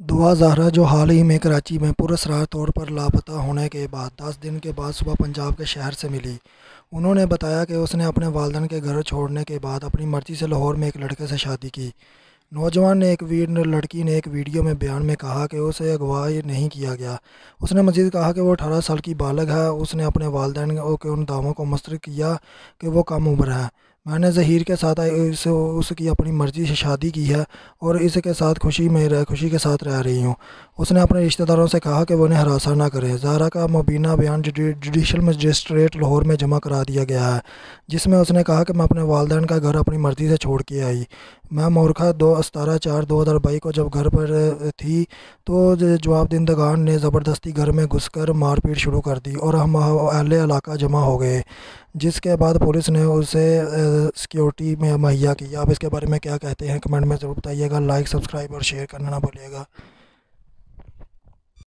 दुआ ज़हरा जो हाल ही में कराची में पुरसरार तौर पर लापता होने के बाद दस दिन के बाद सुबह पंजाब के शहर से मिली। उन्होंने बताया कि उसने अपने वालदन के घर छोड़ने के बाद अपनी मर्ज़ी से लाहौर में एक लड़के से शादी की। नौजवान ने एक वीड लड़की ने एक वीडियो में बयान में कहा कि उसे अगवा नहीं किया गया। उसने मज़ीद कहा कि वो अठारह साल की बालग है। उसने अपने वालदेन के उन दावों को मुस्तर किया कि वो कम उम्र है। मैंने ज़हीर के साथ इस, उसकी अपनी मर्ज़ी से शादी की है और इसके साथ खुशी में रह, खुशी के साथ रह रही हूँ। उसने अपने रिश्तेदारों से कहा कि वो उन्हें हरासा ना करें। ज़ारा का मुबीना बयान जुडिशल मजिस्ट्रेट लाहौर में जमा करा दिया गया है, जिसमें उसने कहा कि मैं अपने वालदेन का घर अपनी मर्ज़ी से छोड़ के आई। मैं मोरखा दो सतारह चार दो हज़ार बाईस को जब घर पर थी तो जवाब दगान ने ज़बरदस्ती घर में घुस कर मारपीट शुरू कर दी और हम अहल इलाका जमा हो गए। जिसके बाद पुलिस ने उसे सिक्योरिटी में मुहैया किया। आप इसके बारे में क्या कहते हैं कमेंट में ज़रूर बताइएगा। लाइक सब्सक्राइब और शेयर करना ना भूलिएगा।